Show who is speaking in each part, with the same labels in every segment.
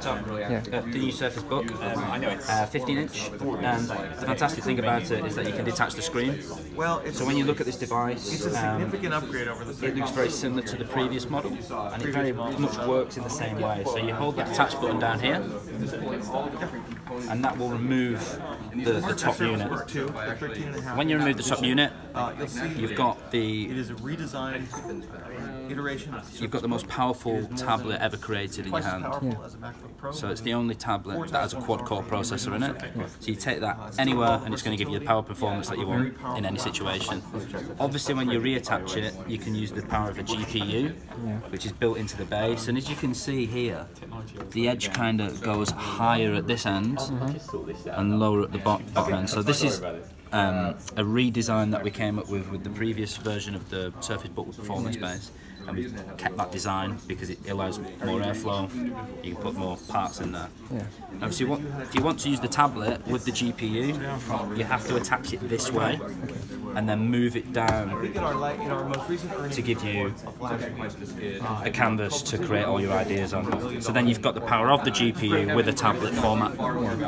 Speaker 1: top.
Speaker 2: Yeah.
Speaker 1: The new Surface Book, uh, 15 inch, and the fantastic thing about it is that you can detach the screen.
Speaker 3: Well, it's,
Speaker 1: So when you look at this device,
Speaker 3: it's a
Speaker 1: um,
Speaker 3: upgrade over the
Speaker 1: it looks very similar to the previous model, and it very much works in the same way. So you hold the detach button down here, and that will remove the, the top unit.
Speaker 3: Book 2, 13 and a half.
Speaker 1: When you remove the top unit,
Speaker 3: uh, you'll see
Speaker 1: you've got the
Speaker 3: is a redesigned iteration
Speaker 1: you've got the most powerful tablet ever created in your
Speaker 3: twice as
Speaker 1: hand.
Speaker 3: powerful as a MacBook Pro.
Speaker 1: So it's the only tablet that has a quad-core processor in it. So you take that anywhere, and it's going to give you the power performance that you want in any situation. Obviously, when you reattach it, you can use the power of a GPU, which is built into the base. And as you can see here, the edge kind of goes higher at this end and lower at the bo- bottom end. So this is um, a redesign that we came up with with the previous version of the Surface Book with performance base. And we've kept that design because it allows more airflow. You can put more parts in there.
Speaker 2: Yeah.
Speaker 1: You want, if you want to use the tablet with the GPU, you have to attach it this way, and then move it down
Speaker 3: in our, li- in our most recent earnings
Speaker 1: to give you a canvas to create all your ideas on. So then you've got the power of the GPU with a tablet format,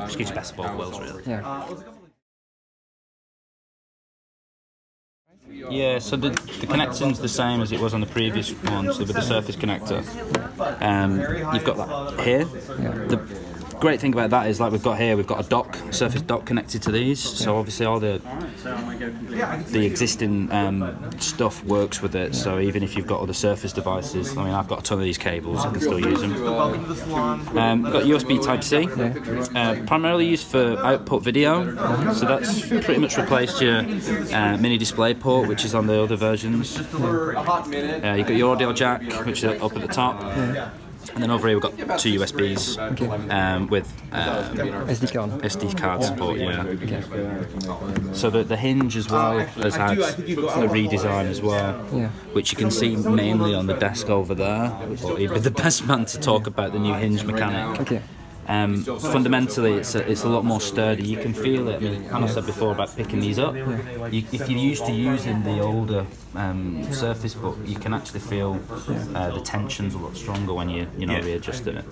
Speaker 1: which gives you best of both worlds, really.
Speaker 2: Yeah.
Speaker 1: Yeah, so the, the connection's the same as it was on the previous one, so with the Surface connector. Um, you've got that here. The great thing about that is, like we've got here, we've got a dock, Surface dock connected to these. So obviously all the the existing um, stuff works with it. So even if you've got other Surface devices, I mean, I've got a ton of these cables, I can still use them.
Speaker 3: Welcome to the salon.
Speaker 1: Um, we've got USB Type C, uh, primarily used for output video. So that's pretty much replaced your uh, mini display port, which is on the other versions. Uh, you've got your audio jack, which is up at the top. And then over here we've got two USBs um, with uh,
Speaker 2: SD card.
Speaker 1: SD card support. Yeah. So the, the hinge as well has had a redesign as well,
Speaker 2: Yeah.
Speaker 1: which you can see mainly on the desk over there. But he'd be the best man to talk about the new hinge mechanic.
Speaker 2: Okay.
Speaker 1: Um, fundamentally, it's a, it's a lot more sturdy. You can feel it. I mean, Hannah said before about picking these up. You, if you're used to using the older um, Surface Book, you can actually feel uh, the tensions a lot stronger when you you know readjusting it.